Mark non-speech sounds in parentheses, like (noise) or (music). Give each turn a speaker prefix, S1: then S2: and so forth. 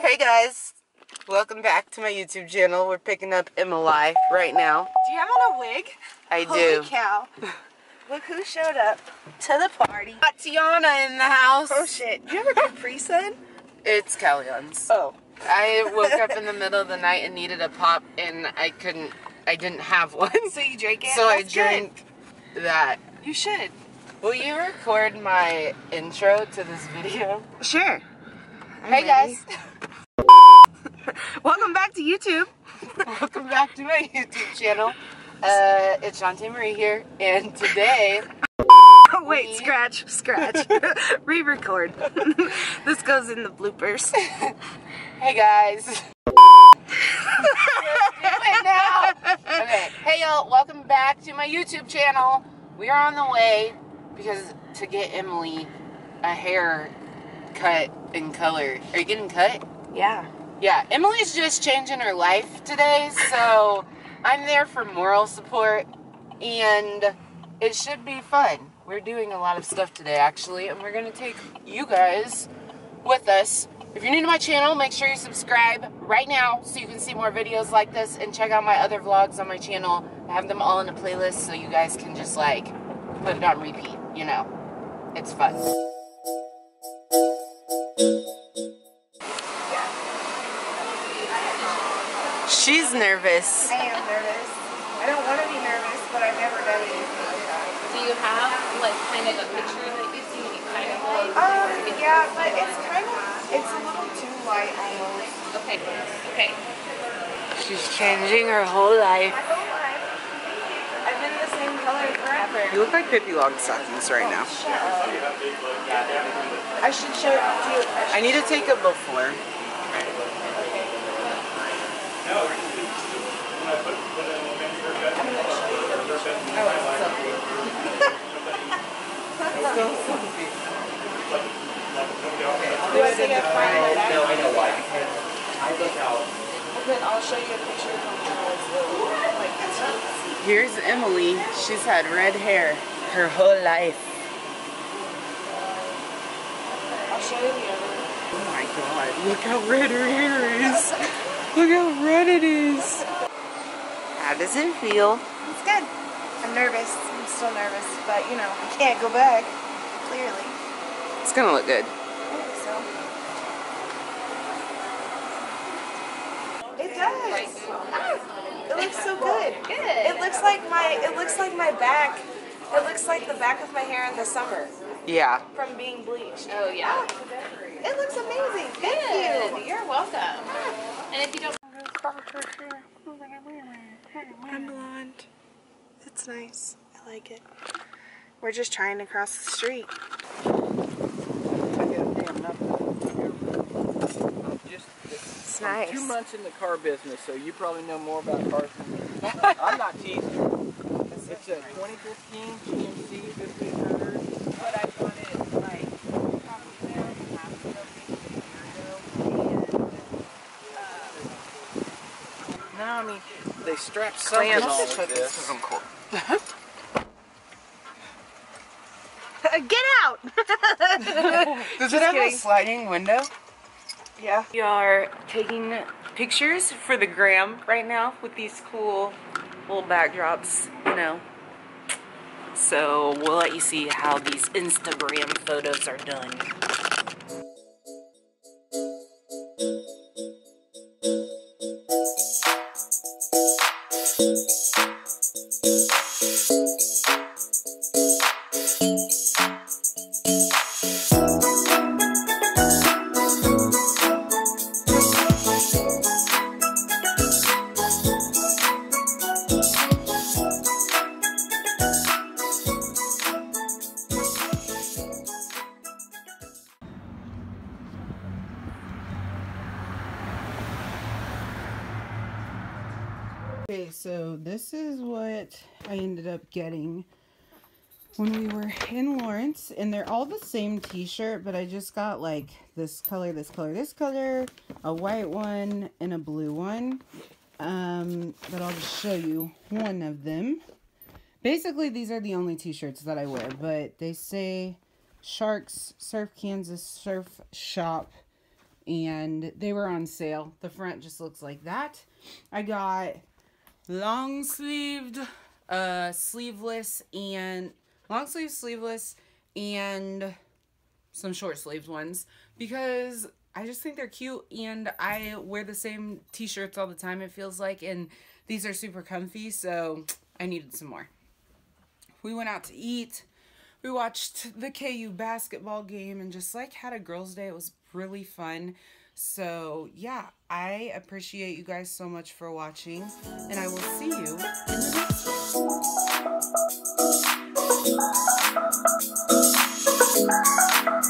S1: Hey guys, welcome back to my YouTube channel. We're picking up Emily right now.
S2: Do you have on a wig?
S1: I
S2: Holy
S1: do.
S2: cow. (laughs) Look who showed up to the party.
S1: Got Tiana in the house.
S2: Oh shit. Do you have a Capri Sun?
S1: It's Callion's.
S2: Oh.
S1: I woke up in the middle of the night and needed a pop, and I couldn't. I didn't have one,
S2: So you drank it?
S1: so I
S2: That's good.
S1: drank that.
S2: You should.
S1: Will you record my intro to this video?
S2: Sure.
S1: hey guys, (laughs)
S2: Welcome back to YouTube. (laughs)
S1: welcome back to my YouTube channel. Uh, it's Seanta Marie here, and today
S2: Oh (laughs) wait,
S1: We-
S2: scratch, scratch. Re-record. this goes in the bloopers.
S1: Hey guys. Okay. Hey y'all, welcome back to my YouTube channel. We are on the way because to get Emily a hair cut and color. Are you getting cut?
S2: Yeah.
S1: Yeah, Emily's just changing her life today, so (laughs) I'm there for moral support and it should be fun. We're doing a lot of stuff today actually, and we're gonna take you guys with us. If you're new to my channel, make sure you subscribe right now so you can see more videos like this and check out my other vlogs on my channel. I have them all in a playlist so you guys can just like put it on repeat, you know. It's fun. She's nervous.
S2: I am nervous. I don't want to be nervous, but I've never done anything like that.
S3: Do you have like kind of a picture that you see any kind of like?
S2: Um, yeah, but it's kind of, it's a little too light almost.
S3: Okay, okay.
S1: She's changing her whole life.
S2: My whole life, I've been the same color forever.
S1: You look like Pippi Longstockings right oh, now.
S2: Shut up. I should show it to you.
S1: I need to take a before.
S2: Do I think I find my back? No, I know why. Then I'll show you a picture from when I was little. Like.
S1: Here's Emily. She's had red hair her whole life.
S2: I'll show you the other one.
S1: Oh my god, look how red her hair is. Look how red it is. How does it feel?
S2: It's good. I'm nervous. I'm still nervous, but you know, I can't go back. Clearly.
S1: It's gonna look good.
S2: So. It does. Ah, it looks so good.
S3: Good.
S2: It looks like my. It looks like my back. It looks like the back of my hair in the summer
S1: Yeah.
S2: from being bleached.
S3: Oh yeah.
S2: Ah, it looks amazing. Thank
S3: Good. You're welcome. And if you don't,
S2: I'm blonde. It's nice. I like it. We're just trying to cross the street.
S4: Just
S2: It's
S4: I'm
S2: nice.
S4: two months in the car business, so you probably know more about cars than me. I'm not teasing. (laughs) It's a 2015 GMC 5800. But I wanted like probably there half of a year ago. And, uh, no, I mean they strap something on with this. (laughs)
S2: Get out! (laughs)
S1: Does it have
S2: kidding.
S1: a sliding window?
S2: Yeah.
S1: We are taking pictures for the gram right now with these cool little backdrops, you know. So we'll let you see how these Instagram photos are done. Okay, so this is what I ended up getting when we were in Lawrence, and they're all the same t-shirt, but I just got like this color, this color, this color, a white one, and a blue one. Um, but I'll just show you one of them. basically these are the only t-shirts that I wear, but they say Sharks Surf Kansas Surf Shop and they were on sale. The front just looks like that. I got long sleeved, uh, sleeveless and long sleeve sleeveless and some short sleeved ones because I just think they're cute and I wear the same t-shirts all the time it feels like and these are super comfy so I needed some more. We went out to eat. We watched the KU basketball game and just like had a girls day. It was really fun. So, yeah, I appreciate you guys so much for watching and I will see you in the next one.